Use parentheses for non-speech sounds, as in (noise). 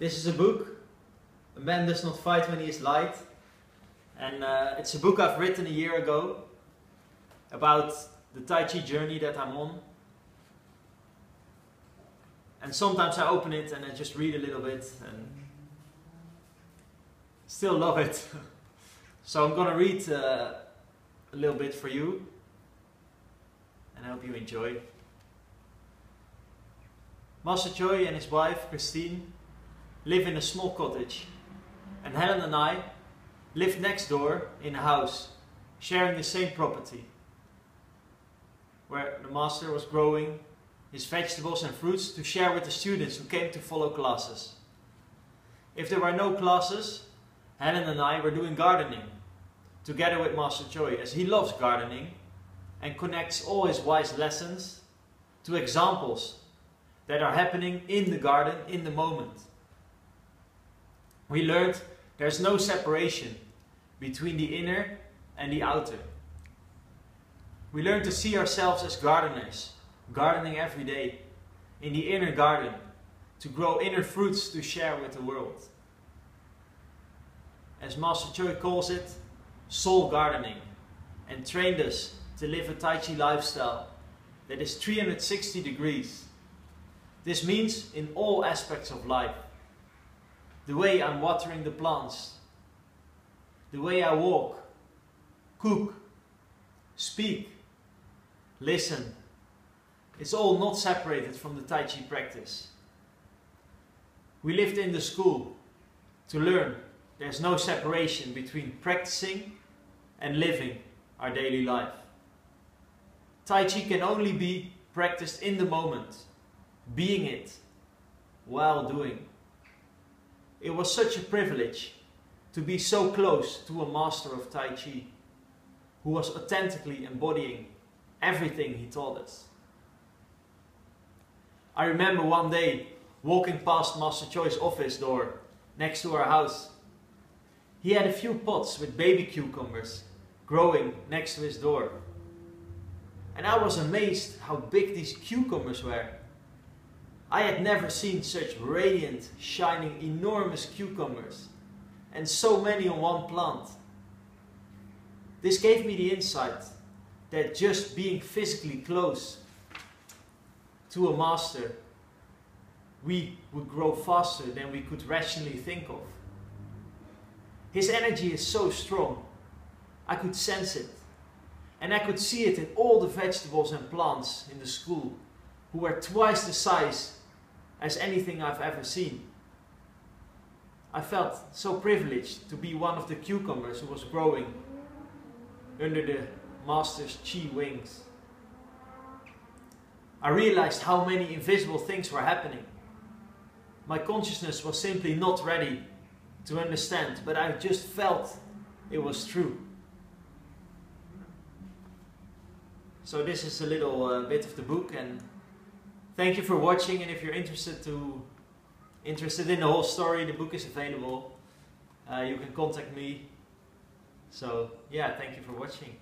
This is a book. A man does not fight when he is light. And uh, it's a book I've written a year ago about the Tai Chi journey that I'm on. And sometimes I open it and I just read a little bit and still love it. (laughs) so I'm gonna read uh, a little bit for you and I hope you enjoy. Master Choy and his wife Christine live in a small cottage and Helen and I live next door in a house sharing the same property where the master was growing his vegetables and fruits to share with the students who came to follow classes. If there were no classes, Helen and I were doing gardening together with Master Choy as he loves gardening and connects all his wise lessons to examples that are happening in the garden in the moment. We learned there's no separation between the inner and the outer. We learned to see ourselves as gardeners, gardening every day, in the inner garden, to grow inner fruits to share with the world. As Master Choi calls it, soul gardening, and trained us to live a Tai Chi lifestyle that is 360 degrees. This means in all aspects of life. The way I'm watering the plants, the way I walk, cook, speak, listen. It's all not separated from the Tai Chi practice. We lived in the school to learn there's no separation between practicing and living our daily life. Tai Chi can only be practiced in the moment, being it, while doing. It was such a privilege to be so close to a master of Tai Chi who was authentically embodying everything he taught us. I remember one day walking past Master Choi's office door next to our house. He had a few pots with baby cucumbers growing next to his door. And I was amazed how big these cucumbers were. I had never seen such radiant, shining, enormous cucumbers and so many on one plant. This gave me the insight that just being physically close to a master, we would grow faster than we could rationally think of. His energy is so strong. I could sense it. And I could see it in all the vegetables and plants in the school, who were twice the size as anything I've ever seen. I felt so privileged to be one of the cucumbers who was growing under the master's chi wings. I realized how many invisible things were happening. My consciousness was simply not ready to understand, but I just felt it was true. So this is a little uh, bit of the book and thank you for watching and if you're interested to interested in the whole story, the book is available. Uh, you can contact me. So yeah, thank you for watching.